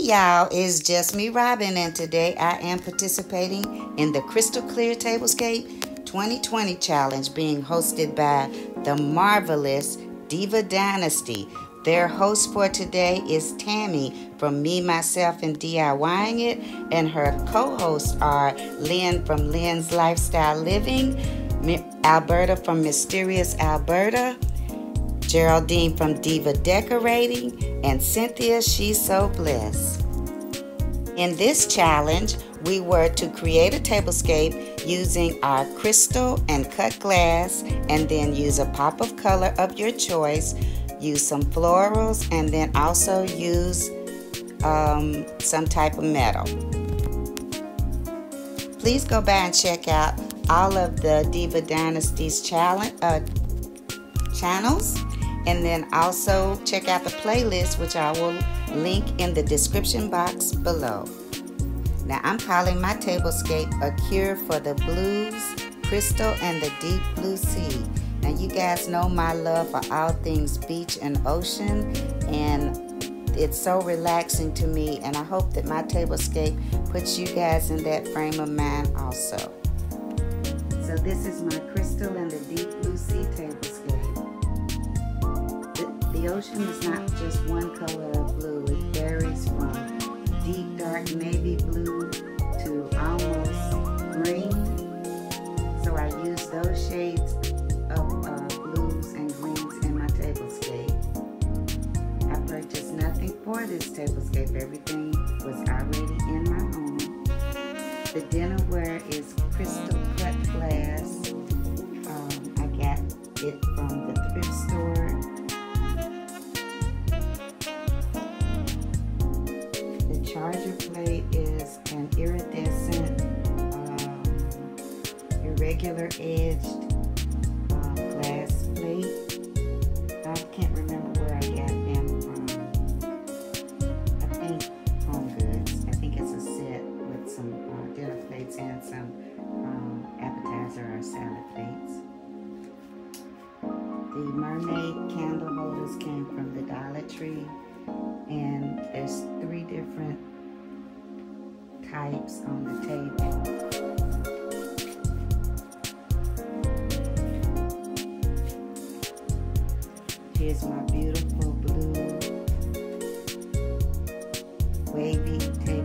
y'all, it's just me, Robin, and today I am participating in the Crystal Clear Tablescape 2020 Challenge being hosted by the marvelous Diva Dynasty. Their host for today is Tammy from Me, Myself, and DIYing It, and her co hosts are Lynn from Lynn's Lifestyle Living, Alberta from Mysterious Alberta, Geraldine from Diva Decorating, and Cynthia She's So Blessed. In this challenge, we were to create a tablescape using our crystal and cut glass, and then use a pop of color of your choice, use some florals, and then also use um, some type of metal. Please go by and check out all of the Diva Dynasty's challenge, uh, channels and then also check out the playlist, which I will link in the description box below. Now I'm calling my tablescape a cure for the blues, crystal, and the deep blue sea. Now you guys know my love for all things beach and ocean, and it's so relaxing to me, and I hope that my tablescape puts you guys in that frame of mind also. So this is my crystal and the deep blue sea tablescape. The ocean is not just one color of blue. It varies from deep dark navy blue to almost green. So I use those shades of uh, blues and greens in my tablescape. I purchased nothing for this tablescape. Everything was already in my home. The dinnerware is crystal cut glass. Um, I got it from irregular edged um, glass plate. I can't remember where I got them from. I think Home Goods. I think it's a set with some uh, dinner plates and some um, appetizer or salad plates. The mermaid candle holders came from the Dollar Tree and there's three different types on the table. Here's my beautiful blue wavy tablecloth.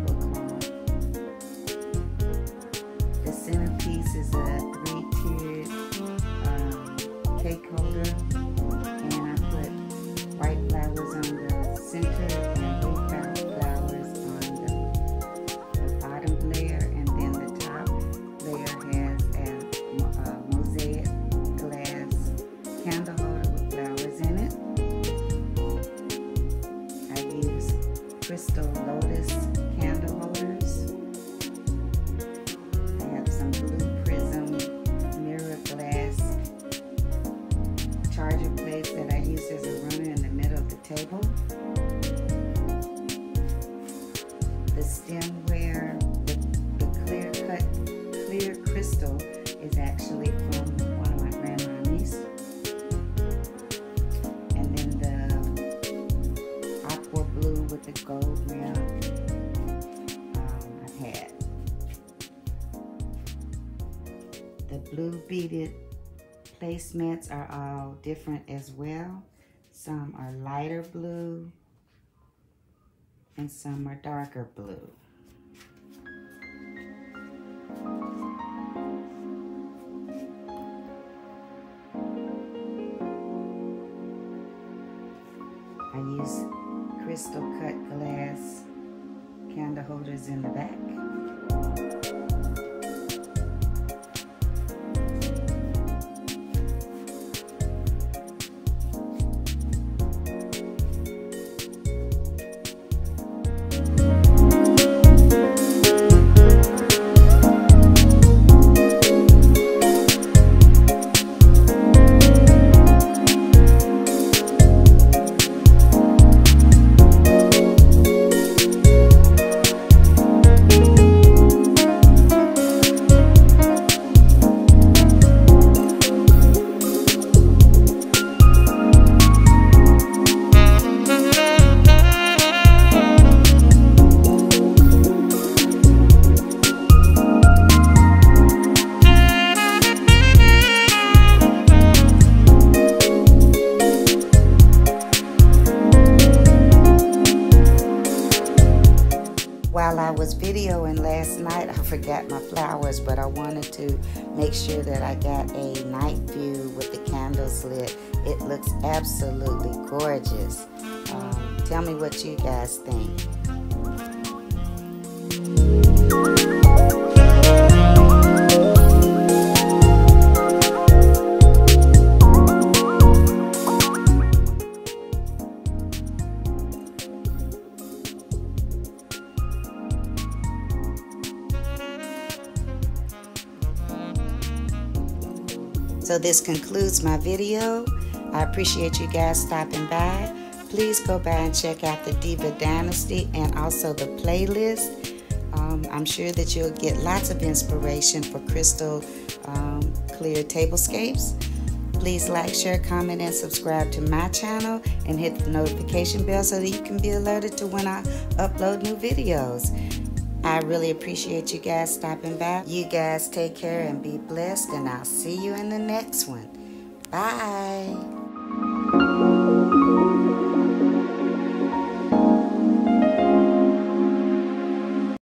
The stemware, the, the clear cut, clear crystal is actually from one of my grandmommies. And then the aqua blue with the gold rim um, I've had. The blue beaded placemats are all different as well. Some are lighter blue and some are darker blue. I use crystal cut glass candle holders in the back. Forgot my flowers, but I wanted to make sure that I got a night view with the candles lit. It looks absolutely gorgeous. Um, tell me what you guys think. So this concludes my video. I appreciate you guys stopping by. Please go by and check out the Diva Dynasty and also the playlist. Um, I'm sure that you'll get lots of inspiration for crystal um, clear tablescapes. Please like, share, comment, and subscribe to my channel and hit the notification bell so that you can be alerted to when I upload new videos. I really appreciate you guys stopping by. You guys take care and be blessed, and I'll see you in the next one. Bye.